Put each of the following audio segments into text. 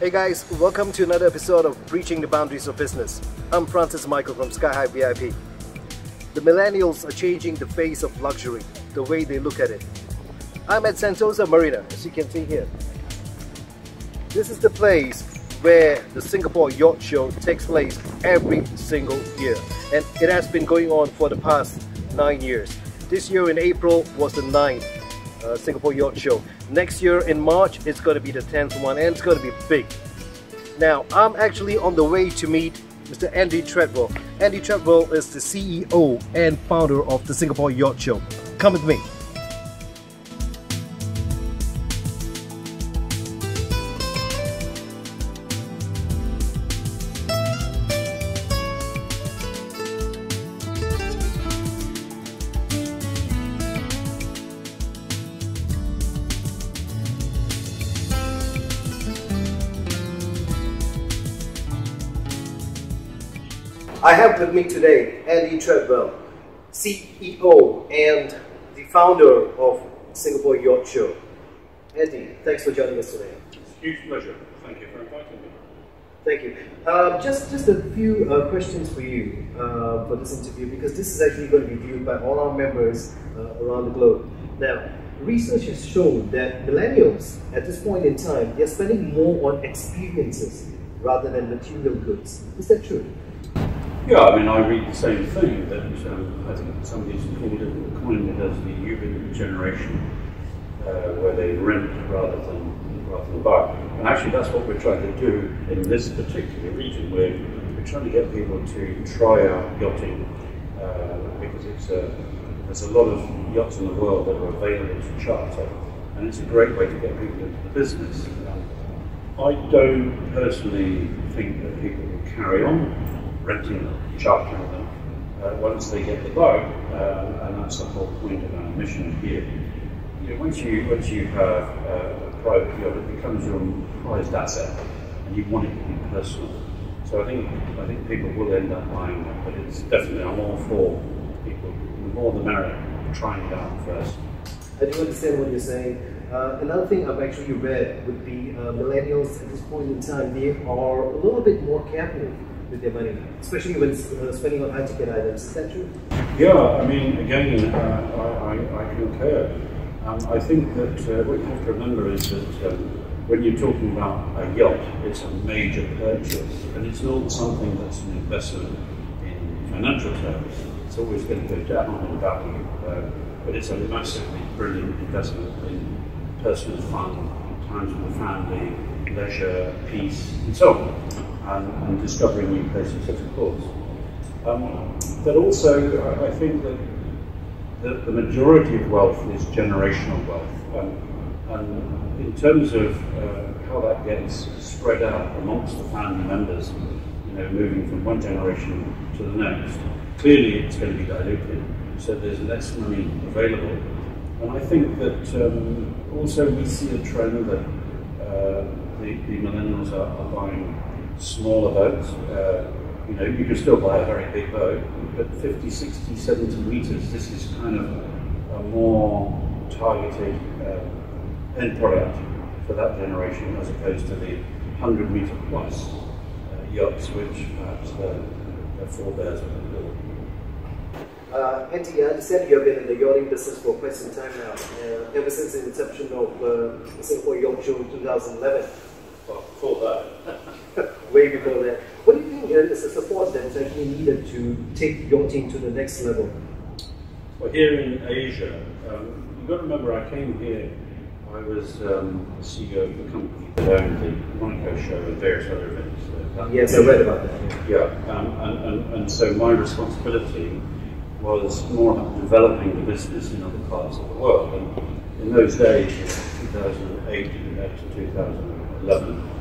Hey guys, welcome to another episode of Breaching the Boundaries of Business. I'm Francis Michael from Sky High VIP. The millennials are changing the face of luxury, the way they look at it. I'm at Sentosa Marina, as you can see here. This is the place where the Singapore Yacht Show takes place every single year, and it has been going on for the past nine years. This year in April was the ninth uh, Singapore Yacht Show. Next year in March, it's going to be the 10th one and it's going to be big. Now, I'm actually on the way to meet Mr. Andy Treadwell. Andy Treadwell is the CEO and founder of the Singapore Yacht Show. Come with me. I have with me today Andy Treadwell, CEO and the founder of Singapore Yacht Show. Andy, thanks for joining us today. It's a huge pleasure. Thank you for inviting me. Thank you. Um, just, just a few uh, questions for you uh, for this interview because this is actually going to be viewed by all our members uh, around the globe. Now, research has shown that millennials at this point in time they're spending more on experiences rather than material goods. Is that true? Yeah, I mean, I read the same thing that um, I think somebody's called it, coined it as the Uber generation, uh, where they rent rather than rather than buy. And actually, that's what we're trying to do in this particular region. We're, we're trying to get people to try out yachting uh, because it's a, there's a lot of yachts in the world that are available to charter, and it's a great way to get people into the business. Um, I don't personally think that people will carry on renting them, chartering them, uh, once they get the boat, um, and that's the whole point of our mission here. You know, once you once you have uh, a private yacht, it becomes your prized asset, and you want it to be personal. So I think I think people will end up buying that, but it's definitely I'm all for people. The more the merrier. Trying it out first. I do understand what you're saying. Uh, another thing I've actually read would be uh, millennials at this point in time, they are a little bit more careful with their money, especially when uh, spending on high ticket items. Is that true? Yeah, I mean, again, uh, I, I, I, concur. Um, I think that uh, what you have to remember is that um, when you're talking about a yacht, it's a major purchase, and it's not something that's an investment in financial terms. It's always going to go down in value, uh, but it's a massively brilliant investment in personal fun, times with the family, leisure, peace, and so on, and, and discovering new places, of course. Um, but also, I, I think that the, the, majority of wealth is generational wealth. Um, and in terms of uh, how that gets spread out amongst the family members, you know, moving from one generation to the next, clearly it's going to be diluted, so there's less money available. And I think that um, also we see a trend that uh, the, the, millennials are, are, buying smaller boats. Uh, you know, you can still buy a very big boat, but 50, 60, 70 meters, this is kind of a more targeted uh, end product for that generation as opposed to the 100 meter plus uh, yachts, which perhaps the, the forebears of build. Uh, Andy, I understand you have been in the yachting business for quite some time now, uh, ever since the inception of uh, the Singapore Yacht Show in 2011. Well, before that. Way before that. What do you think is the support that's actually needed to take yachting to the next level? Well, here in Asia, um, you've got to remember I came here, I was um, CEO of the company that owned the Monaco show and various other events. Uh, yes, I read about that. Yeah, um, and, and, and so my responsibility was more about developing the business in other parts of the world. And in those days, 2008 to 2011, you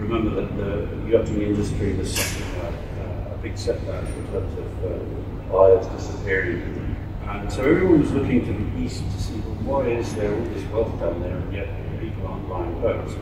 remember that the yachting industry was a, a big setback in terms of uh, buyers disappearing. And so everyone was looking to the east to see, well, why is there all this wealth down there and yet people aren't buying boats?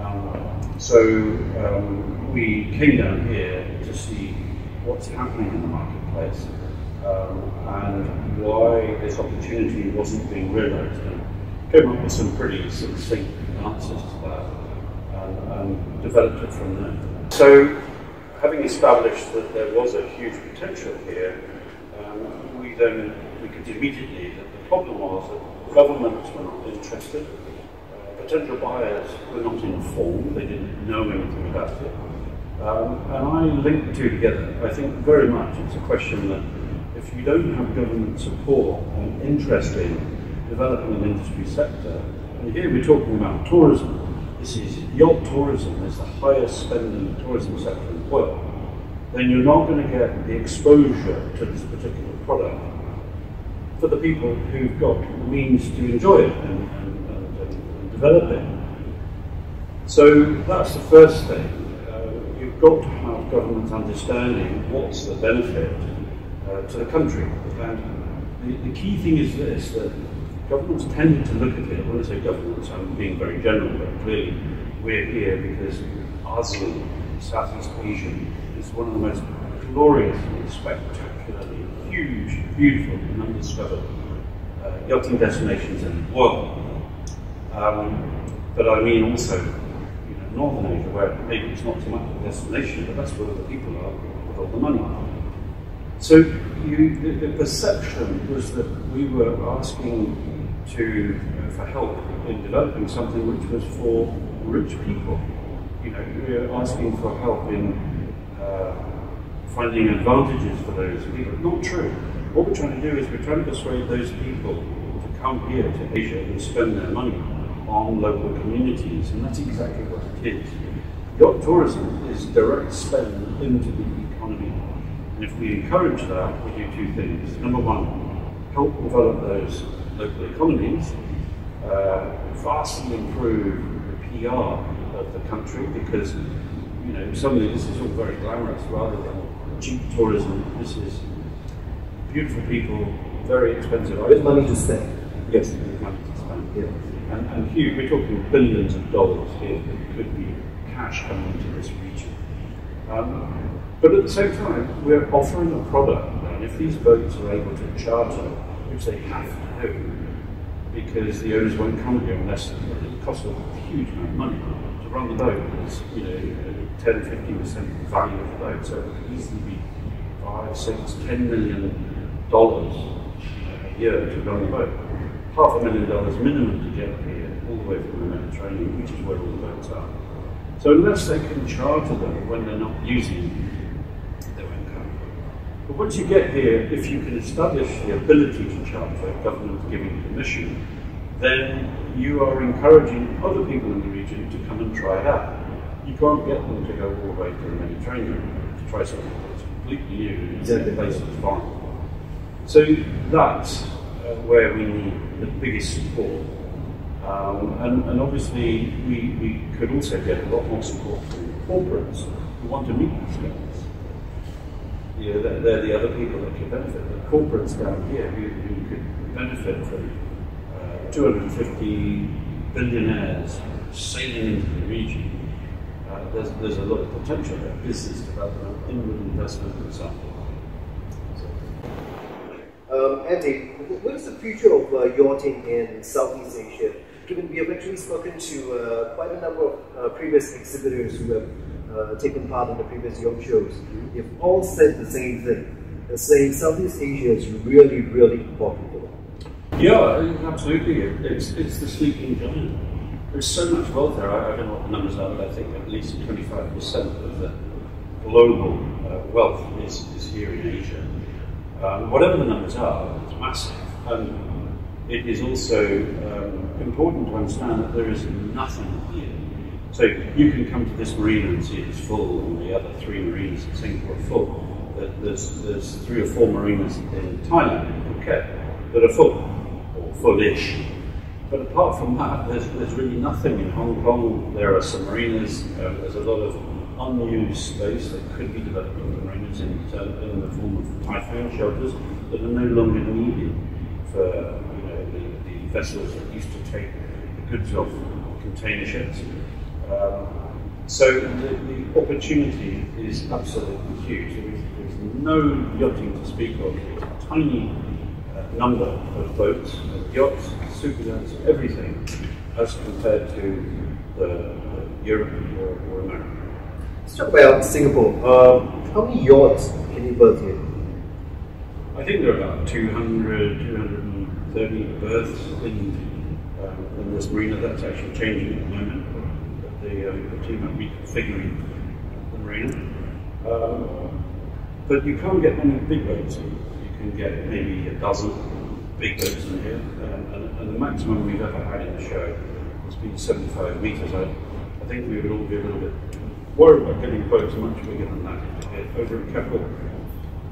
Um, so um, we came down here to see what's happening in the marketplace um, and why this opportunity wasn't being realised. And came up with some pretty succinct answers to that. And, developed it from there. So, having established that there was a huge potential here, um, we then we could immediately that the problem was that governments were not interested, uh, potential buyers were not informed, they didn't know anything about it. Um, and I link the two together. I think very much it's a question that if you don't have government support and interest in developing an industry sector, and here we're talking about tourism, yacht tourism is the highest spending tourism sector in the world, then you're not going to get the exposure to this particular product for the people who've got the means to enjoy it and, and, and, and develop it. So that's the first thing. Uh, you've got to have government understanding what's the benefit uh, to the country. And the, the key thing is this, that governments tend to look at it, when I say governments, I'm being very general, but clearly we're here because ASEAN, Southeast Asia, is one of the most glorious and spectacularly huge, beautiful and undiscovered uh, yachting destinations in the world. Um, but I mean also you know, Northern Asia, where maybe it's not so much a destination, but that's where the people are with all the money. So you, the, the, perception was that we were asking to uh, for help in developing something which was for rich people. You know, we were asking for help in uh, finding advantages for those people. Not true. What we're trying to do is we're trying to persuade those people to come here to Asia and spend their money on local communities, and that's exactly what it is. Yacht tourism is direct spend into the economy. And if we encourage that, we do two things. Number one, help develop those local economies, uh, vastly improve the PR of the country because, you know, suddenly this is all very glamorous rather than cheap tourism. This is beautiful people, very expensive. With money to spend. Yes, with money to spend. Yeah. And, and huge, we're talking billions of dollars here that could be cash coming into this region. Um, but at the same time, we're offering a product, and if these boats are able to charter, which they have to do, because the owners won't come here unless it costs a huge amount of money to run the boat. It's, you know, uh, 10, 15% value of the boat, so it could easily be five, six, ten million dollars uh, a year to run the boat. Half a million dollars minimum to get here, all the way from the Mediterranean, which is where all the boats are. So unless they can charter them when they're not using but once you get here, if you can establish the ability to charter, government giving permission, then you are encouraging other people in the region to come and try it out. You can't get them to go all the way to the Mediterranean to try something that's completely new in a place that's foreign. So that's uh, where we need the biggest support. Um, and, and, obviously, we, we could also get a lot more support from corporates who want to meet these guys you know, they're, they're, the other people that can benefit. The corporates down here who, who could benefit from uh, 250 billionaires sailing into the region. Uh, there's, there's a lot of potential there, business development, inward investment, and so on. Um, Andy, what is the future of uh, yachting in Southeast Asia? Given we have actually spoken to uh, quite a number of uh, previous exhibitors who have uh, taken part in the previous yacht shows, they've all said the same thing. They're saying Southeast Asia is really, really popular. Yeah, absolutely. It's, it's the sleeping giant. There's so much wealth there. I, I don't know what the numbers are, but I think at least 25% of the global uh, wealth is, is here in Asia. Um, whatever the numbers are, it's massive. And it is also um, important to understand that there is nothing here so you can come to this marina and see it's full, and the other three marinas in Singapore are full. There's, there's three or four marinas in Thailand, in Phuket, that are full, or fullish. But apart from that, there's, there's really nothing in Hong Kong. There are some marinas, uh, there's a lot of unused space that could be developed in the marinas in, in the form of typhoon shelters that are no longer needed for you know, the, the vessels that used to take the goods off container ships. Um, so the, the, opportunity is absolutely huge. There's, there's no yachting to speak of. It's a tiny uh, number of boats, yachts, superyachts, everything, as compared to the, the Europe or, or America. Let's talk about Singapore. Um, how many yachts can you berth here? I think there are about 200, 230 berths in, um, in this marina. That's actually changing at the moment. The, are reconfiguring the. Um, but you can't get many big boats. You can get maybe a dozen big boats in here. Um, and, and, the maximum we've ever had in the show has been 75 metres. I, I think we would all be a little bit worried about getting boats much bigger than that. Over in Keppel,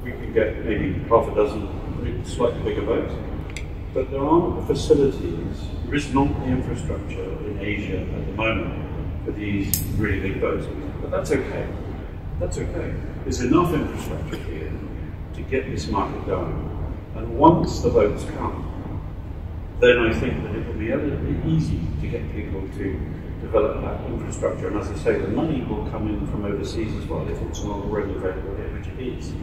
we could get maybe half a dozen slightly bigger boats. But there aren't the facilities, there is not the infrastructure in Asia at the moment for these really big boats. But that's okay. That's okay. There's enough infrastructure here to get this market going. And once the boats come, then I think that it will be easy to get people to develop that infrastructure. And as I say, the money will come in from overseas as well if it's not already available here, which it is.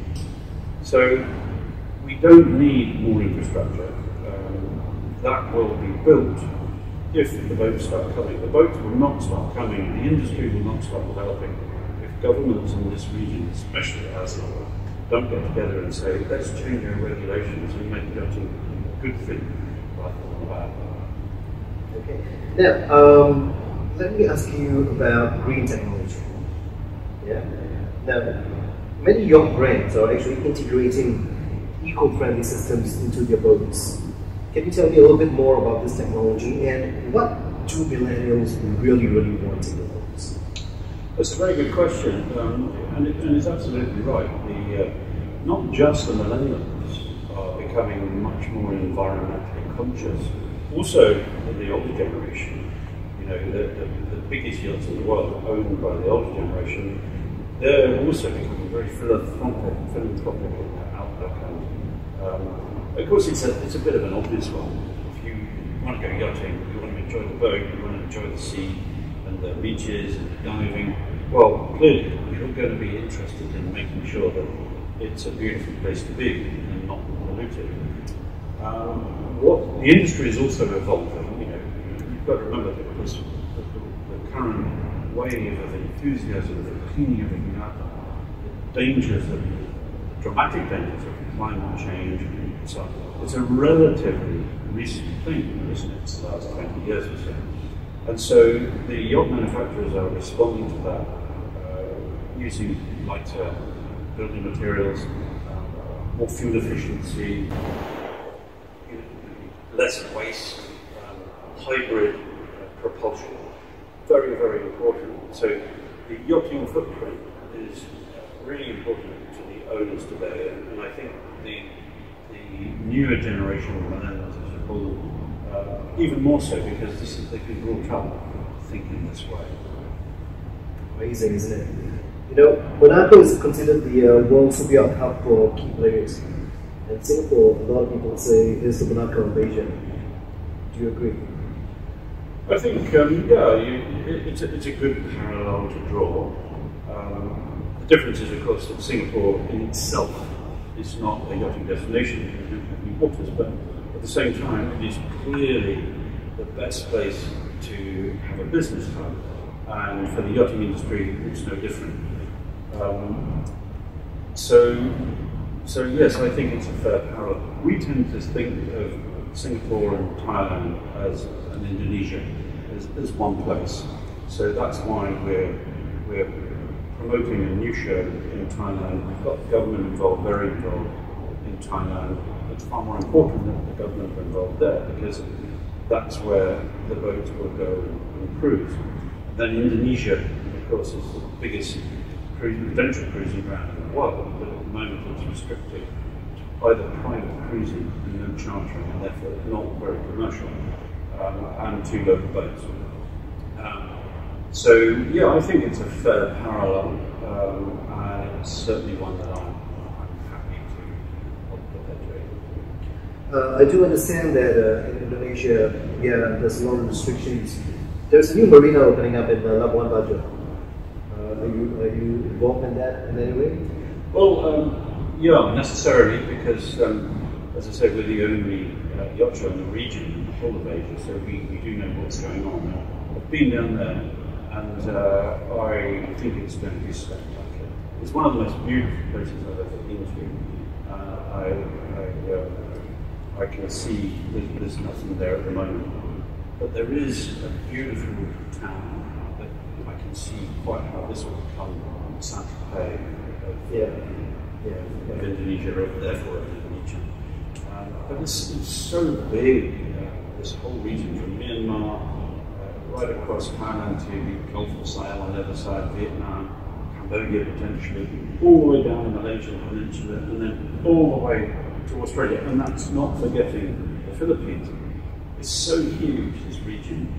So we don't need more infrastructure. Um, that will be built if the boats start coming. The boats will not start coming, and the industry will not start developing if governments in this region, especially ASEAN, don't get together and say, let's change our regulations and make yachting a good thing rather than a bad thing. Okay. Now, um, let me ask you about green technology. Yeah. Now, many young brands are actually integrating eco-friendly systems into their boats. Can you tell me a little bit more about this technology and what do millennials really, really want in their boats? That's a very good question, um, and, it, and, it's absolutely right. The, uh, not just the millennials are becoming much more environmentally conscious, also the older generation you know, the, the, the, biggest yachts in the world owned by the older generation, they're also becoming very philanthropic, philanthropic in their outlook. And um, of course, it's a, it's a bit of an obvious one. If you want to go yachting, you want to enjoy the boat, you want to enjoy the sea and the beaches and the diving, well, clearly you're going to be interested in making sure that it's a beautiful place to be and not polluted. Um, what the industry is also evolving You know, you've got to remember that because the, the, the current wave of enthusiasm the cleaning everything up, the dangers of the dramatic dangers of climate change, so it's a relatively recent thing, isn't it? It's the last 20 years or so. And so the yacht manufacturers are responding to that uh, using lighter building materials, uh, more fuel efficiency, less waste, hybrid propulsion. Very, very important. So the yachting footprint is really important owners today, and, and I think the, the newer generation of millennials, as you call them, uh, even more so because this is, they've been brought up thinking this way. Amazing, isn't it? You know, Monaco is considered the uh, world super yacht hub for key players. And Singapore, a lot of people say, is the Monaco of Asia. Do you agree? I think, um, yeah, you, it's, a, it's a good parallel to draw. Um, the difference is, of course, that Singapore in itself is not a yachting destination in waters, but at the same time, it is clearly the best place to have a business hub. And for the yachting industry, it's no different. Um, so, so yes, I think it's a fair parallel. We tend to think of Singapore and Thailand as an Indonesia as, as one place. So that's why we're, we're promoting a new show in Thailand. We've got the government involved, very involved in Thailand. It's far more important that the government are involved there because that's where the boats will go and cruise. Then Indonesia, of course, is the biggest residential cruising ground in the world, but at the moment it's restricted either private cruising and no chartering, and therefore not very commercial, um, and two local boats. So yeah, I think it's a fair parallel, um, and it's certainly one that I'm, I'm happy to uh, I do understand that uh, in Indonesia, yeah, there's a lot of restrictions. There's a new marina opening up in uh, Labuan Bajo. Uh, are you are you involved in that in any way? Well, um, yeah, necessarily, because um, as I said, we're the only uh, yacht show in the region, in the whole of Asia, so we, we do know what's going on. I've been down there and uh, I think it's going to be spectacular. It's one of the most beautiful places I've ever been to. Uh, I, I, uh, I can see there's, there's nothing there at the moment, but there is a beautiful town that I can see quite how this will become Santa Fe of, Yeah. yeah, of Indonesia, or therefore of Indonesia. Um, but it's, it's so big, uh, this whole region from Myanmar uh, right across Thailand to the Gulf of Siam on the other side, Vietnam, Cambodia potentially, all the way down the Malaysian Peninsula, and then all the way to Australia. And that's not forgetting the Philippines. It's so huge, this region.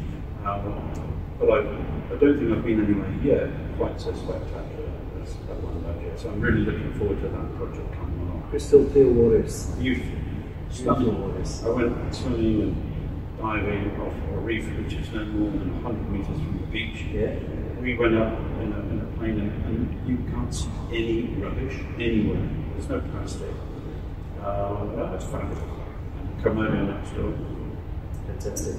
Um, but I, I don't think I've been anywhere yet quite so spectacular as that Labuan Bajo. So I'm really looking forward to that project coming along. Crystal clear waters. Beautiful Stunning. waters. I went swimming and diving off a reef which is no more than 100 metres from the beach. Yeah. We went up in a, in a plane and, and you can't see any rubbish anywhere. There's no plastic. No, it's fabulous. And Komodo next door. Fantastic.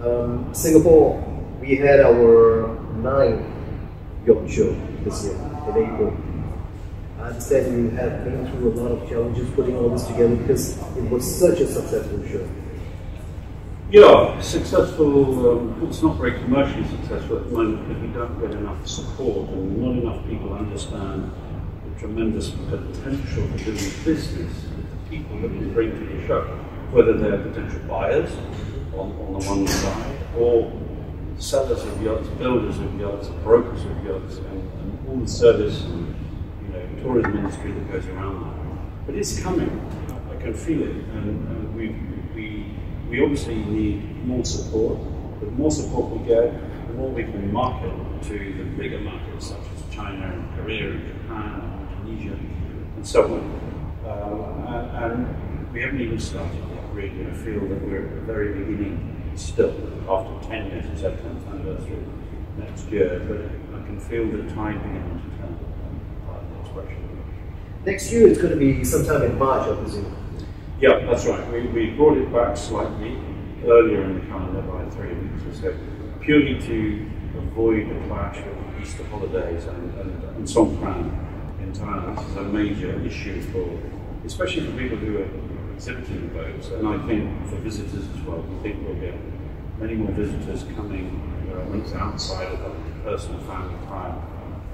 Um, Singapore, we had our ninth yacht show this year in April. I understand you have been through a lot of challenges putting all this together because it was such a successful show. Yeah, successful. Um, it's not very commercially successful at the moment because we don't get enough support and not enough people understand the tremendous potential for doing business with the people that we bring to the show, whether they're potential buyers on, on the one side or sellers of yachts, builders of yachts, brokers of yachts, and, and all the service and you know tourism industry that goes around that. But it's coming. I can feel it, and, and we we we obviously need more support. The more support we get, the more we can market to the bigger markets such as China and Korea and Japan and Indonesia and so on. Uh, and, we haven't even started yet, really. I feel that we're at the very beginning still, after 10 years, it's our 10th anniversary next year, but I can feel the tide beginning to turn. Next year it's going to be sometime in March, I presume. Yeah, that's right. We, we brought it back slightly earlier in the calendar by three weeks or so, purely to avoid a clash with Easter holidays and, and, and Songkran in Thailand. This is a major issue for, especially for people who are exhibiting the boats, and I think for visitors as well. We think we'll get many more visitors coming uh, when it's outside of the personal family time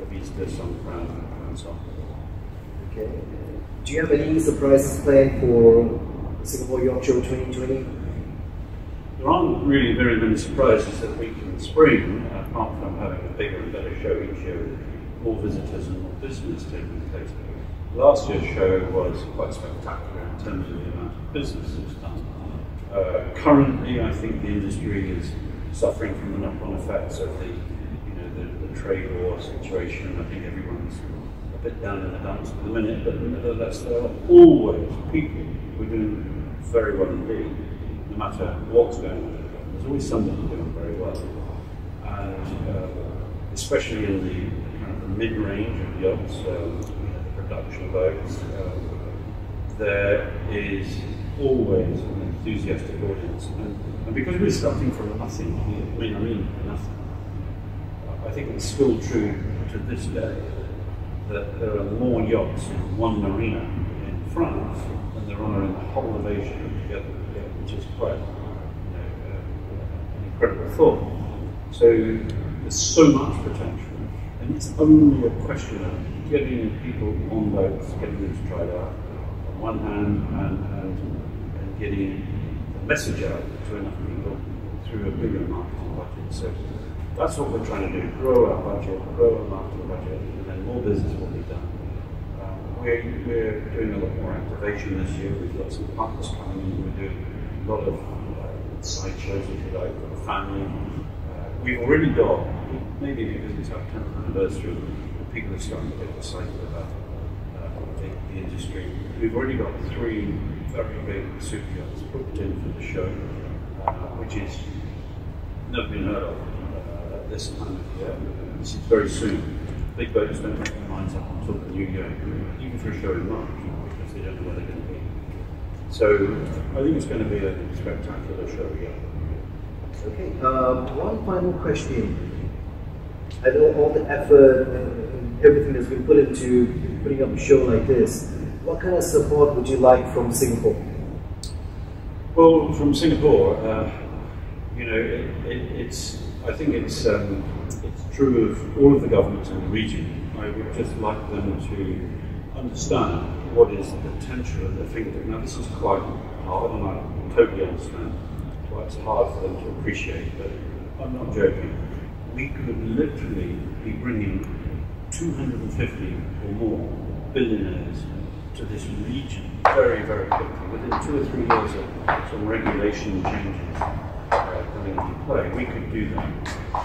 of Easter, Songkran, and so on. Okay. Do you have any surprises planned for Singapore Show 2020? There aren't really very many surprises that in the spring, apart from having a bigger and better show each year with more visitors and more business taking place. Last year's show was quite spectacular in terms of the amount of business that's done. Uh, currently, I think the industry is suffering from the knock-on effects of the, you know, the, the trade war situation. I think everyone's bit down in the dumps at the minute, but nevertheless, there are always people who are doing very well indeed no matter what's going on. There's always somebody doing very well. And uh, especially in the kind of the mid-range of yachts, um, the production boats, um, there is always an enthusiastic audience. And, and because we're starting from nothing here, I mean, I mean nothing, I think it's still true to this day that there are more yachts in one marina in France than there are in the whole of Asia together, which is quite uh, an incredible thought. So there's so much potential, and it's only a question of getting people on boats, getting them to try it out on one hand, and, and, and getting the message out to enough people through a bigger marketing budget. So that's what we're trying to do, grow our budget, grow our marketing budget, more business will be done. Um, we're, we're doing a lot more activation this year. We've got some partners coming in. We're doing a lot of uh, side shows, if you like, for the family. Uh, we've already got, maybe because it's our 10th anniversary, people are starting to get excited about uh, the, the industry. We've already got three very big super yachts booked in for the show, uh, which is never been heard of uh, at this time of year. This is very soon. Big boats don't make their minds up until the new year, even for a show in March, because they don't know where they're going to be. So I think it's going to be a spectacular show, yeah. Okay. Um, one final question. I know all the effort and everything that's been put into putting up a show like this. What kind of support would you like from Singapore? Well, from Singapore, uh, you know, it, it, it's. I think it's um, it's true of all of the governments in the region. I would just like them to understand what is the potential of their fingertip. Now, this is quite hard, and I totally understand why it's hard for them to appreciate. But I'm not joking. We could literally be bringing 250 or more billionaires to this region very, very quickly. Within two or three years of some regulation changes into play, we could do that.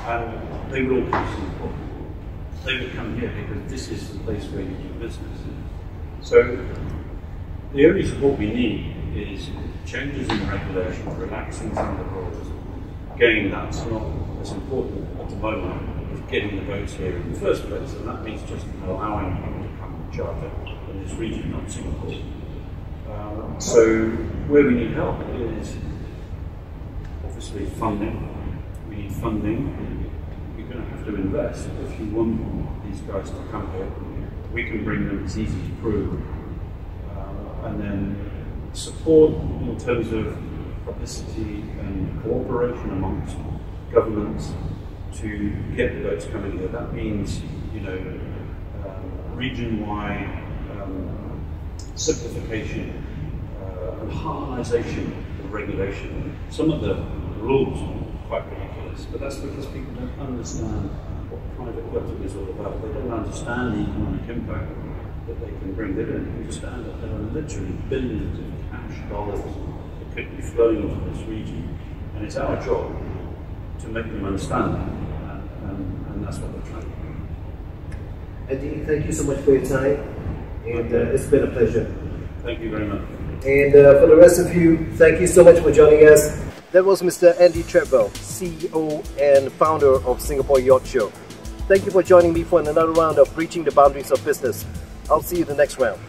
And they will come to They would come here because this is the place where you do business. So the only support we need is changes in regulation, relaxing some of the rules. Again, that's not as important at the moment as getting the boats here in the first place, and that means just allowing them to come and charter in this region, not Singapore. Um, so where we need help is obviously funding. We need funding. You're going to have to invest if you want these guys to come here. We can bring them, it's easy to prove. Uh, and then support in terms of publicity and cooperation amongst governments to get the boats coming here. That means, you know, um, region-wide um, simplification uh, and harmonisation of regulation. Some of the rules are quite ridiculous, but that's because people don't understand what private equity is all about. They don't understand the economic impact that they can bring. They don't understand that there are literally billions of cash dollars that could be flowing into this region, and it's our job to make them understand that, and, and, and that's what we're trying to do. Andy, thank you so much for your time, and uh, it's been a pleasure. Thank you very much. And uh, for the rest of you, thank you so much for joining us. That was Mr. Andy Treadwell, CEO and founder of Singapore Yacht Show. Thank you for joining me for another round of Breaching the Boundaries of Business. I'll see you the next round.